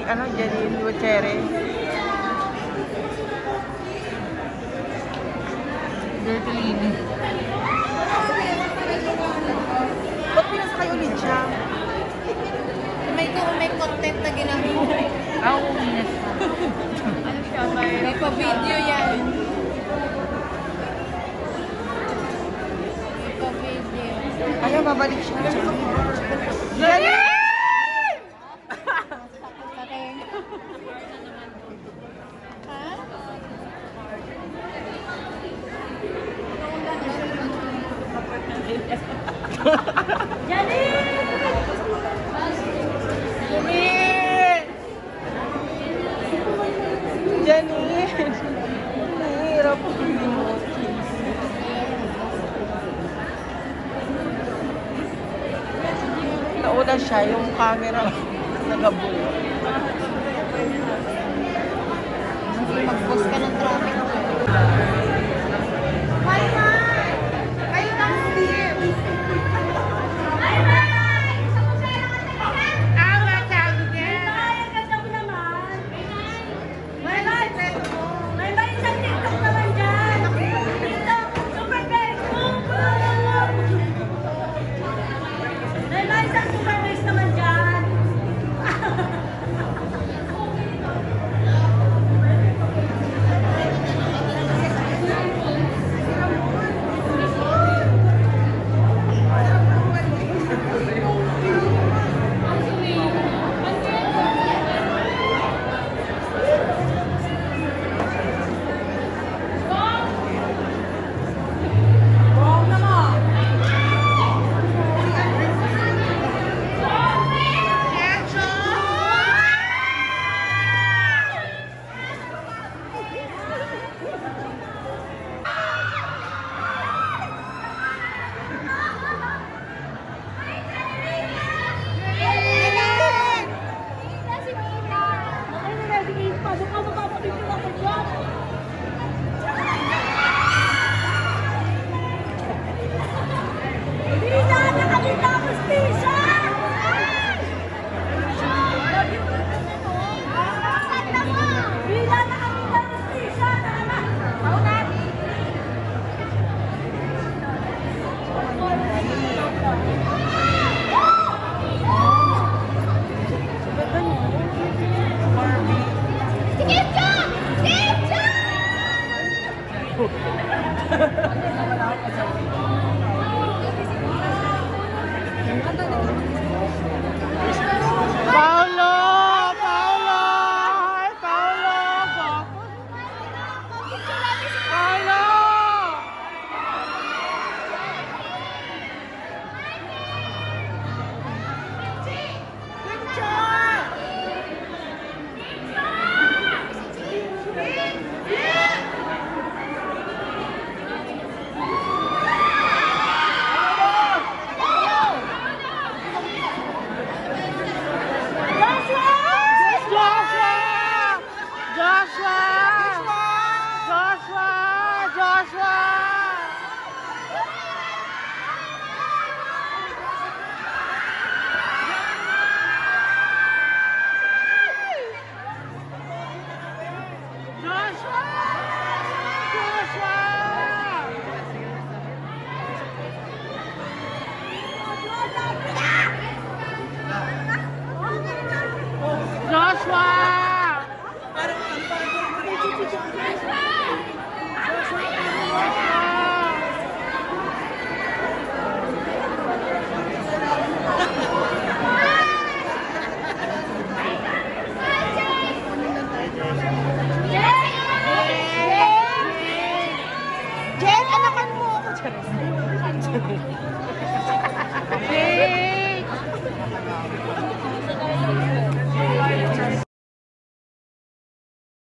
ano, Janine Gutierrez. Dirty Lady. Ba't pinasakay ulit siya? May, may content na ginagawa. Ah, uminas na. ano siya? May pa-video yan. Ayaw, babalik siya. Nauna siya, yung camera nagabulo. Mag-post ka 판단해